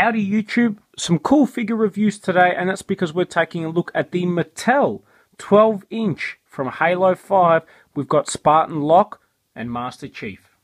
Howdy YouTube, some cool figure reviews today and that's because we're taking a look at the Mattel 12 inch from Halo 5. We've got Spartan Locke and Master Chief.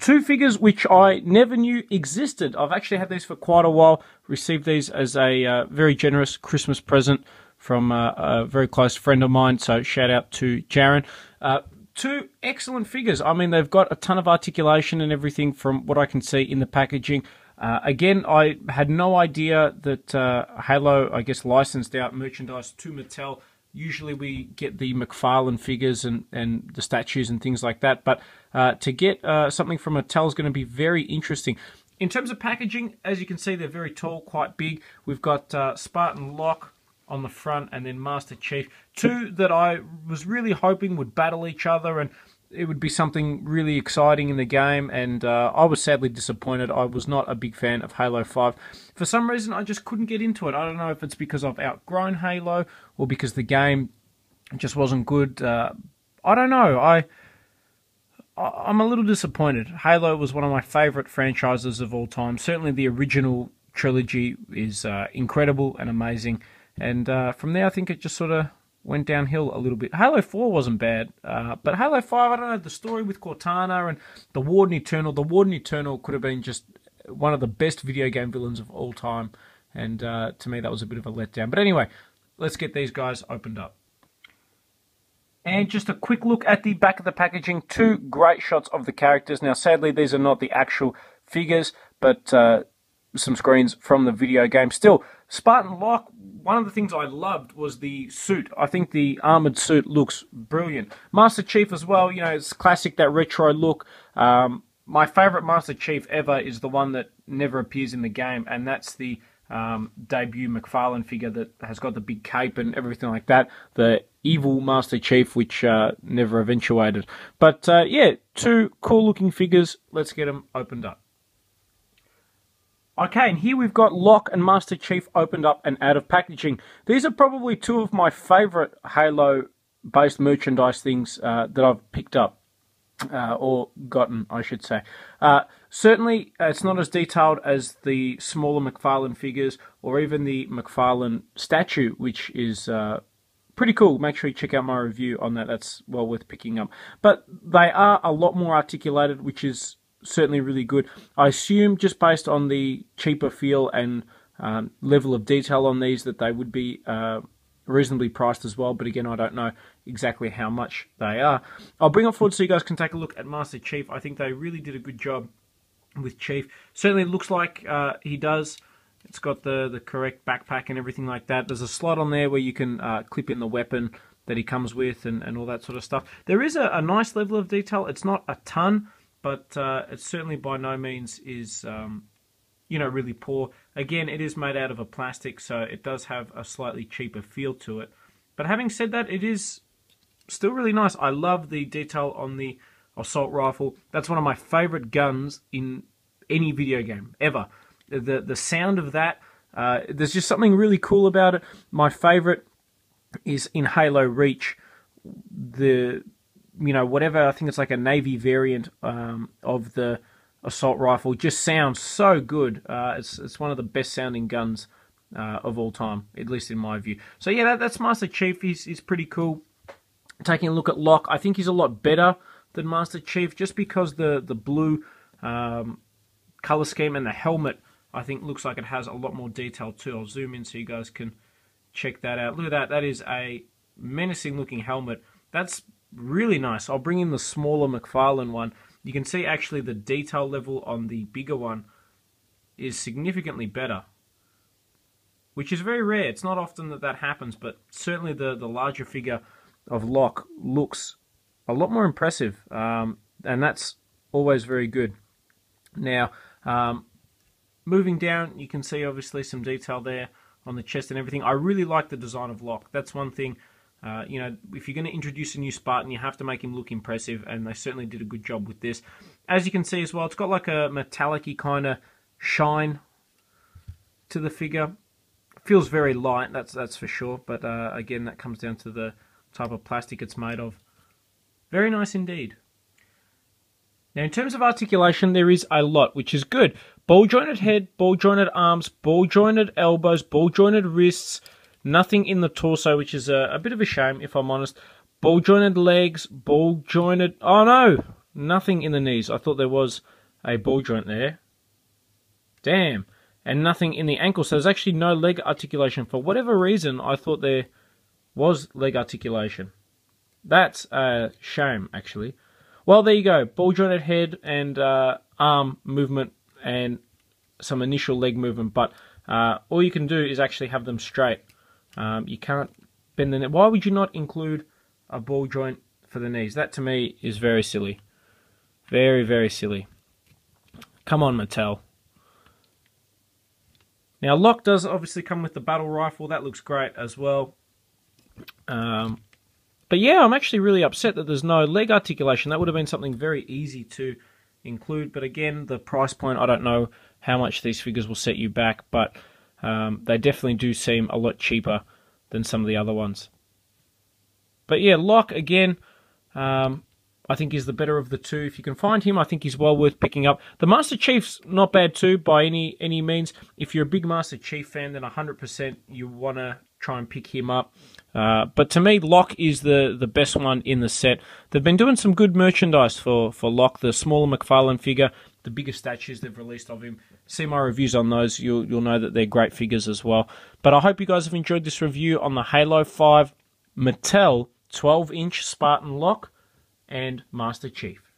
Two figures which I never knew existed. I've actually had these for quite a while, received these as a uh, very generous Christmas present from uh, a very close friend of mine, so shout out to Jaron. Uh, two excellent figures. I mean, they've got a ton of articulation and everything from what I can see in the packaging. Uh, again, I had no idea that uh, Halo, I guess, licensed out merchandise to Mattel. Usually we get the McFarlane figures and, and the statues and things like that, but uh, to get uh, something from Mattel is going to be very interesting. In terms of packaging, as you can see, they're very tall, quite big. We've got uh, Spartan Locke, on the front, and then Master Chief. Two that I was really hoping would battle each other and it would be something really exciting in the game, and uh, I was sadly disappointed. I was not a big fan of Halo 5. For some reason, I just couldn't get into it. I don't know if it's because I've outgrown Halo or because the game just wasn't good. Uh, I don't know. I. I'm a little disappointed. Halo was one of my favorite franchises of all time. Certainly, the original trilogy is uh, incredible and amazing. And uh, from there, I think it just sort of went downhill a little bit. Halo 4 wasn't bad, uh, but Halo 5, I don't know, the story with Cortana and the Warden Eternal, the Warden Eternal could have been just one of the best video game villains of all time. And uh, to me, that was a bit of a letdown. But anyway, let's get these guys opened up. And just a quick look at the back of the packaging. Two great shots of the characters. Now, sadly, these are not the actual figures, but uh, some screens from the video game. Still, Spartan Locke, one of the things I loved was the suit. I think the armored suit looks brilliant. Master Chief as well, you know, it's classic, that retro look. Um, my favorite Master Chief ever is the one that never appears in the game, and that's the um, debut McFarlane figure that has got the big cape and everything like that. The evil Master Chief, which uh, never eventuated. But uh, yeah, two cool looking figures. Let's get them opened up. Okay, and here we've got Locke and Master Chief opened up and out of packaging. These are probably two of my favourite Halo-based merchandise things uh, that I've picked up. Uh, or gotten, I should say. Uh, certainly, uh, it's not as detailed as the smaller McFarlane figures or even the McFarlane statue, which is uh, pretty cool. Make sure you check out my review on that. That's well worth picking up. But they are a lot more articulated, which is certainly really good. I assume just based on the cheaper feel and um, level of detail on these that they would be uh, reasonably priced as well. But again, I don't know exactly how much they are. I'll bring it forward so you guys can take a look at Master Chief. I think they really did a good job with Chief. Certainly looks like uh, he does. It's got the, the correct backpack and everything like that. There's a slot on there where you can uh, clip in the weapon that he comes with and, and all that sort of stuff. There is a, a nice level of detail. It's not a ton, but uh, it certainly by no means is um, you know really poor. Again, it is made out of a plastic, so it does have a slightly cheaper feel to it. But having said that, it is still really nice. I love the detail on the assault rifle. That's one of my favorite guns in any video game ever. The the sound of that, uh, there's just something really cool about it. My favorite is in Halo Reach. The you know, whatever, I think it's like a Navy variant um, of the assault rifle, just sounds so good. Uh, it's, it's one of the best sounding guns uh, of all time, at least in my view. So yeah, that, that's Master Chief. He's, he's pretty cool. Taking a look at Locke, I think he's a lot better than Master Chief, just because the, the blue um, color scheme and the helmet, I think, looks like it has a lot more detail too. I'll zoom in so you guys can check that out. Look at that. That is a menacing looking helmet. That's really nice. I'll bring in the smaller McFarlane one. You can see actually the detail level on the bigger one is significantly better, which is very rare. It's not often that that happens, but certainly the, the larger figure of Locke looks a lot more impressive, um, and that's always very good. Now, um, moving down, you can see obviously some detail there on the chest and everything. I really like the design of Locke. That's one thing uh, you know, if you're going to introduce a new Spartan, you have to make him look impressive, and they certainly did a good job with this. As you can see as well, it's got like a metallic kind of shine to the figure. Feels very light, that's that's for sure. But uh, again, that comes down to the type of plastic it's made of. Very nice indeed. Now, in terms of articulation, there is a lot, which is good. Ball jointed head, ball jointed arms, ball jointed elbows, ball jointed wrists, nothing in the torso, which is a, a bit of a shame, if I'm honest. Ball jointed legs, ball jointed. Oh no! Nothing in the knees. I thought there was a ball joint there. Damn. And nothing in the ankle. So there's actually no leg articulation. For whatever reason, I thought there was leg articulation. That's a shame, actually. Well, there you go. Ball jointed head and uh, arm movement and some initial leg movement. But uh, all you can do is actually have them straight. Um, you can't bend the knee. Why would you not include a ball joint for the knees? That to me is very silly. Very, very silly. Come on, Mattel. Now, Locke does obviously come with the battle rifle. That looks great as well. Um, but yeah, I'm actually really upset that there's no leg articulation. That would have been something very easy to include. But again, the price point, I don't know how much these figures will set you back, but um, they definitely do seem a lot cheaper than some of the other ones. But yeah, Locke, again, um, I think is the better of the two. If you can find him, I think he's well worth picking up. The Master Chief's not bad too, by any any means. If you're a big Master Chief fan, then 100% you want to try and pick him up. Uh, but to me, Locke is the, the best one in the set. They've been doing some good merchandise for, for Locke, the smaller McFarlane figure, the bigger statues they've released of him. See my reviews on those, you'll, you'll know that they're great figures as well. But I hope you guys have enjoyed this review on the Halo 5 Mattel 12 inch Spartan Locke and Master Chief.